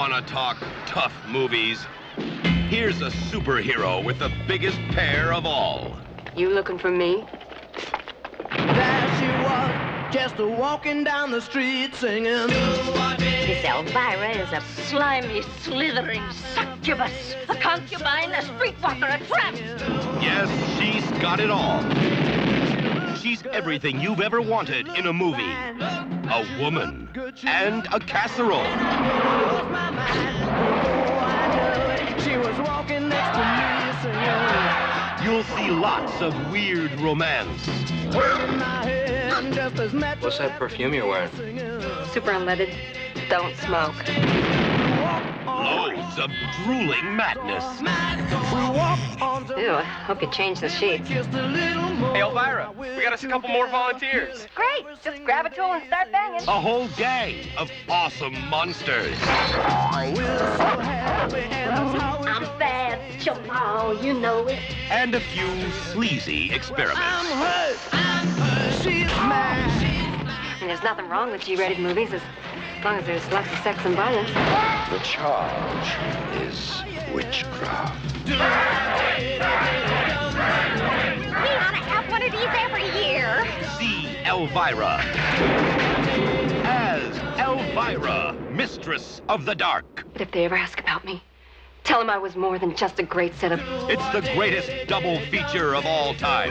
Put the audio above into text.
Wanna talk tough movies? Here's a superhero with the biggest pair of all. You looking for me? There she was, just a walking down the street singing. Miss Elvira is a slimy, slithering succubus, a concubine, a streetwalker, a tramp. Yes, she's got it all. She's everything you've ever wanted in a movie. A woman and a casserole. You'll see lots of weird romance. Waving my hand just as natural What's that perfume you're wearing? Super unleaded. Don't smoke. Loads of drooling madness. We walked on to Ew, I hope you change the sheets. just a little. Hey, Elvira, we got us a couple more volunteers. Great. Just grab a tool and start banging. A whole gang of awesome monsters. We're so happy and that's how we I'm bad, Jamal, you know it. And a few sleazy I'm experiments. hurt. I'm hurt. She's mad. I mean, there's nothing wrong with G-rated movies as long as there's lots of sex and violence. The charge is witchcraft. We ought to have one of these every year. See Elvira. As Elvira, Mistress of the Dark. But if they ever ask about me, tell him I was more than just a great set of... It's the greatest double feature of all time.